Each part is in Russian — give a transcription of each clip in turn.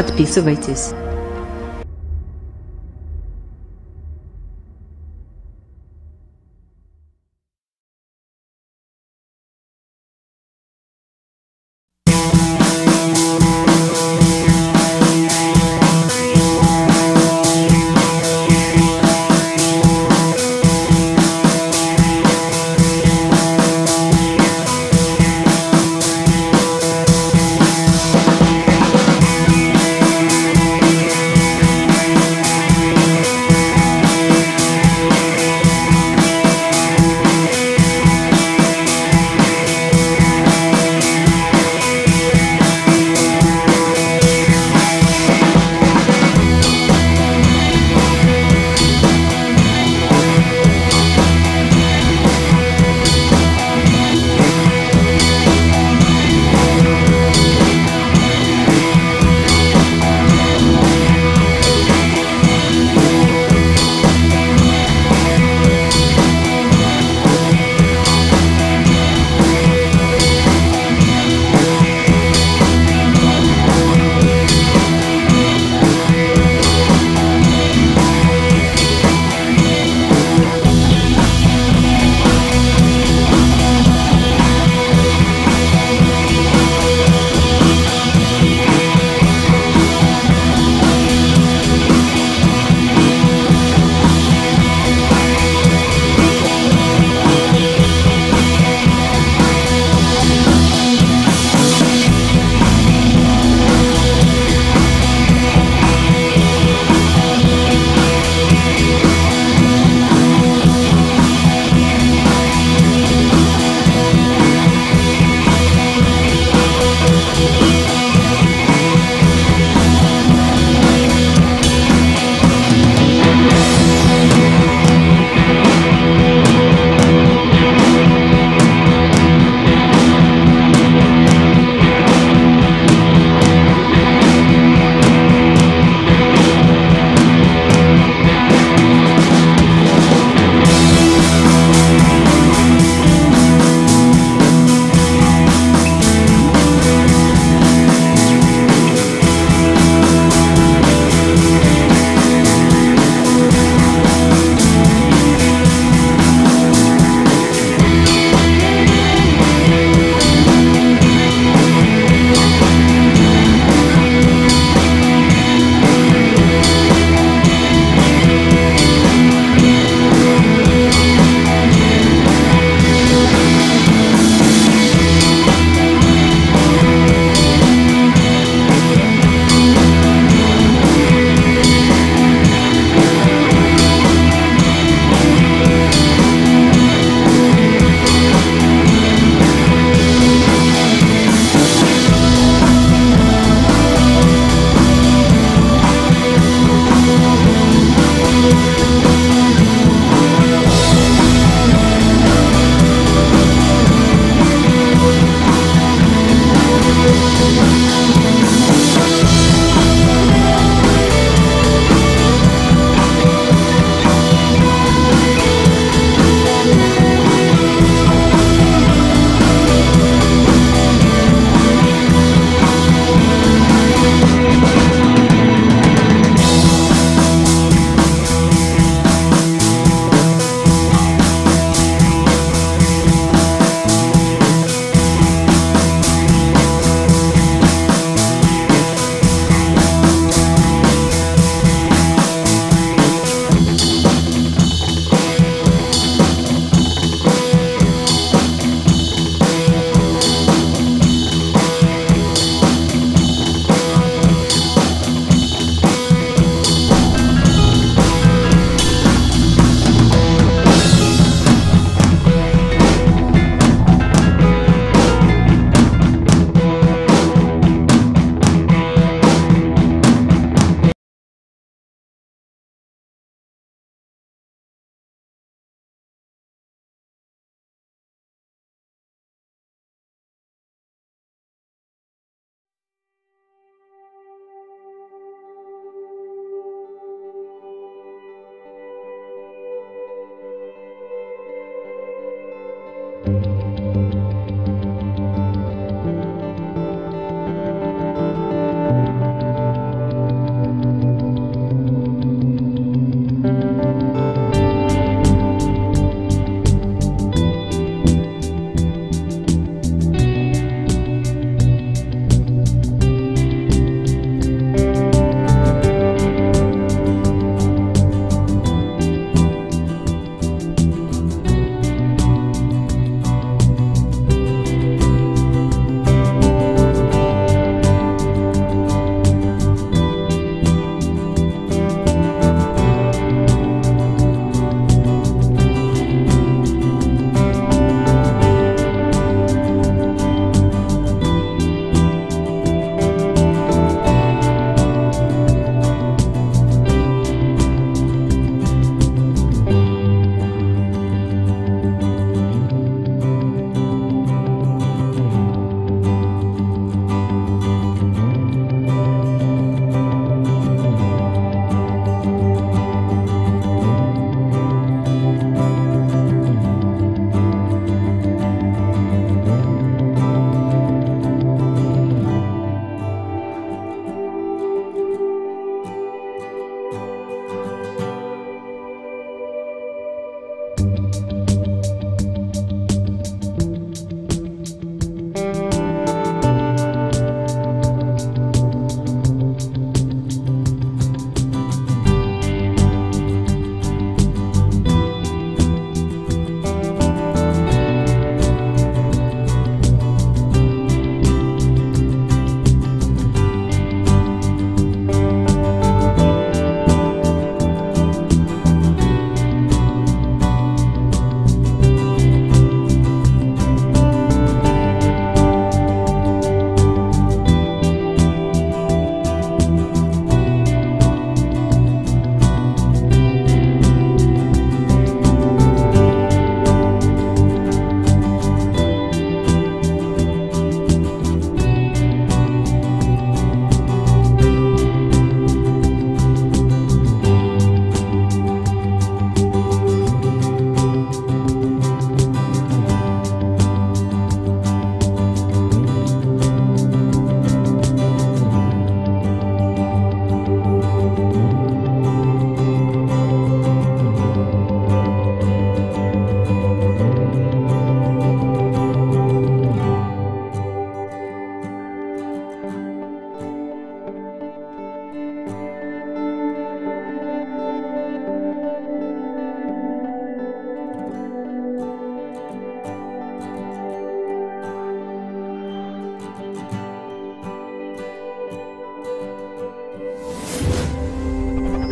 Подписывайтесь.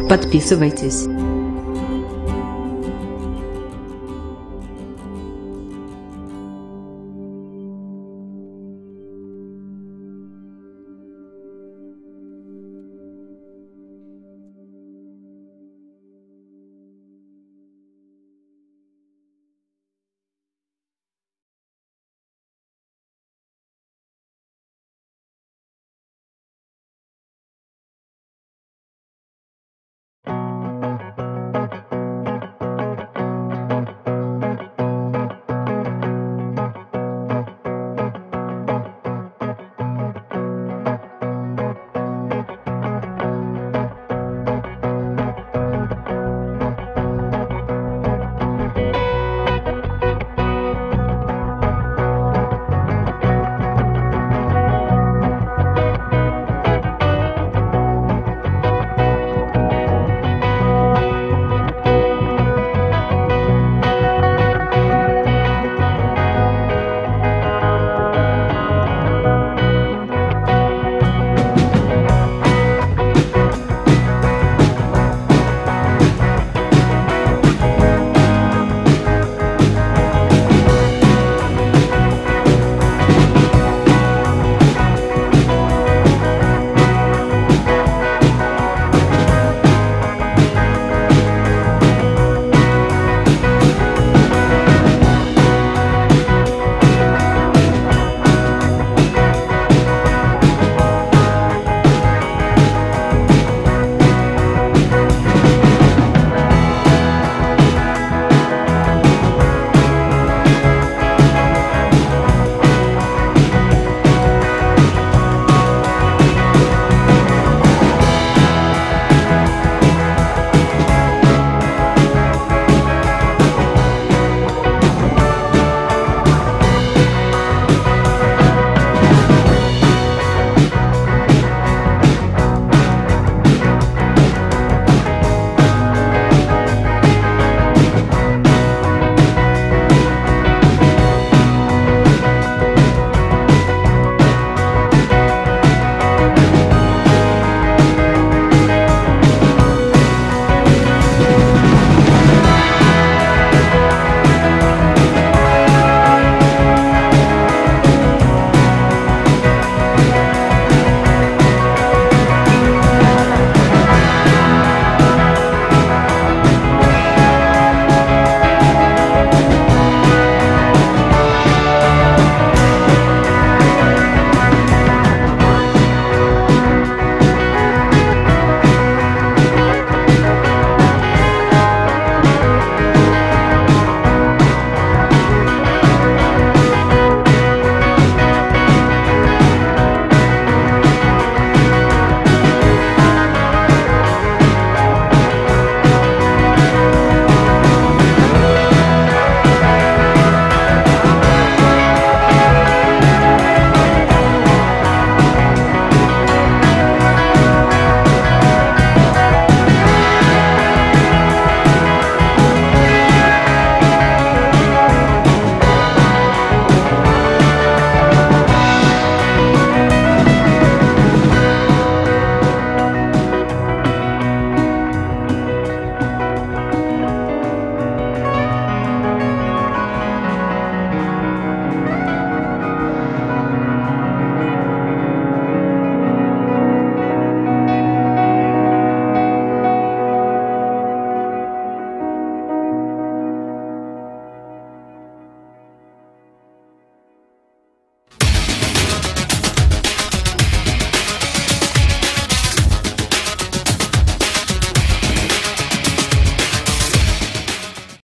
Подписывайтесь.